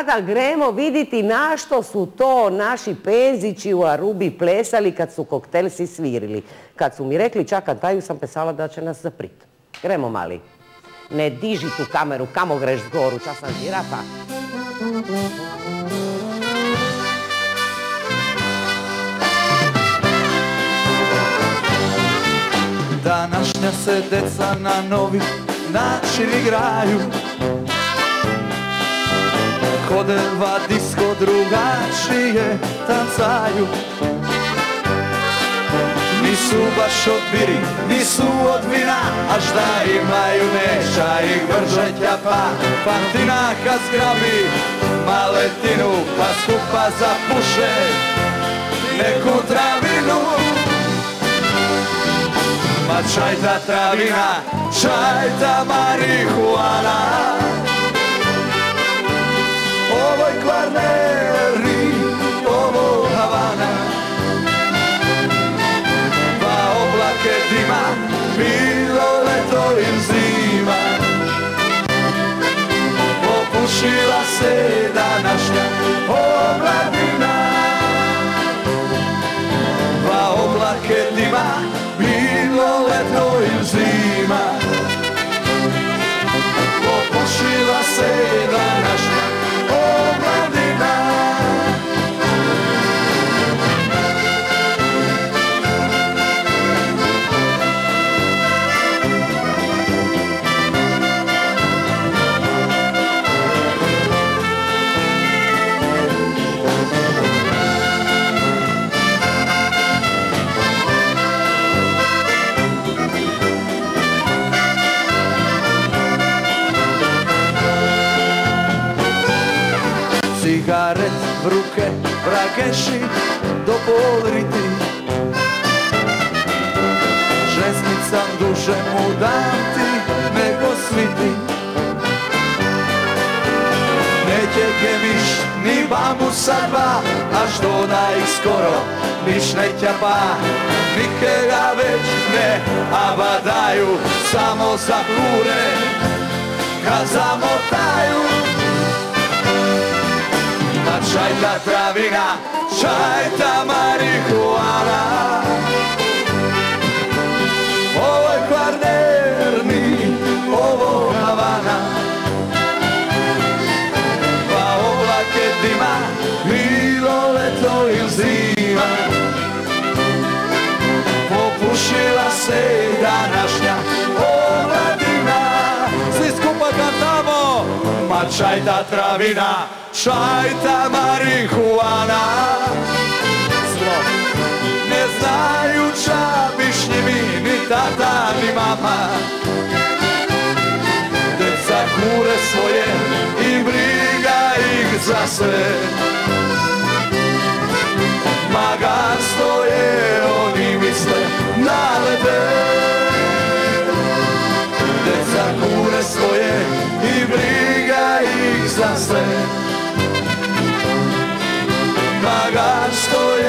sada gremo vidjeti na što su to naši penzići u Arubi plesali kad su koktelsi svirili. Kad su mi rekli čakan taju sam pesala da će nas zaprit. Gremo mali. Ne diži tu kameru, kamo greš zgoru, čas sam žirafa. Današnja se deca na novi način igraju Kodeva disko drugačije tancaju. Nisu baš od biri, nisu od vina A šta imaju neša i gržetja pa Patina kad zgrabi maletinu Pa skupa zapuše neku travinu. Ma čaj ta travina, čaj ta marihuana bilo leto im zima. Popušila se v ruke, vrageši do polriti Žensnicam duže mu dam ti nego sviti Neće gemiš ni bamusa dva Až do ih skoro niš neća pa Nikega već ne abadaju Samo za kure kad zamotaju Ma čaj ta travina, čaj ta marihuana. Ovo je kvarnerni, ovo Havana. Pa oblake dima, bilo leto ili zima. Popušila se današnja omladina. Svi skupa ma čaj ta travina, čaj ta marihuana. Ne znaju čabišnjivi, ni tata, ni mama. Deca kure svoje i briga ih za sve. Magarstvo je, oni misle, nalete. Deca kure svoje i briga ih za sve что